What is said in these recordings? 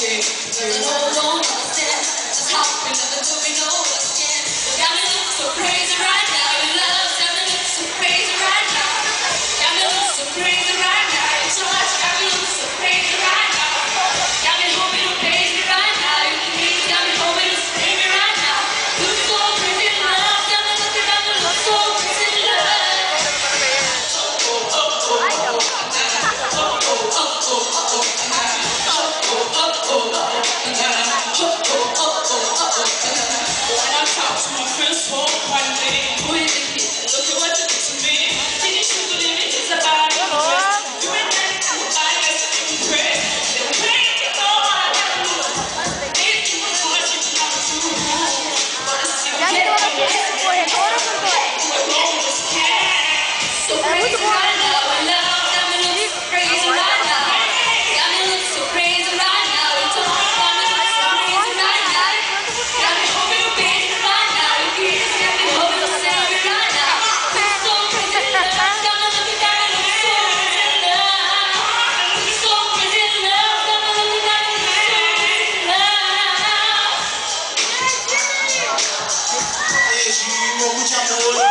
two, two. No longer step, just Louco de amor.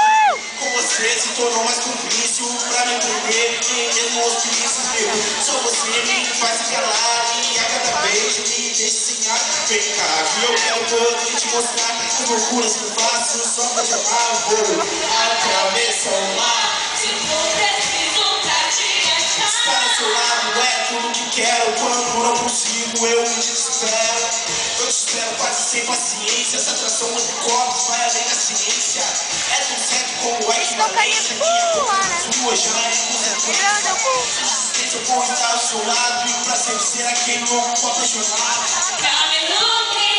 Com você se tornou mais que um vício Pra me entender, nem mesmo hospício meu Só você me faz calar E a cada vez me deixa sem ar Vem cá, que eu quero poder te mostrar As loucuras que faço só pra te amar Vou atravessar o mar. Se for preciso pra te achar. Estar ao seu lado é tudo que quero Quando não consigo Essa atração entre corpos vai além da ciência. É tão certo como a equivalência Minha boca sua já é consequência Resistência eu vou estar ao seu lado E o prazer de ser aquele louco apaixonado Got me looking,